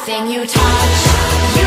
Everything you touch, you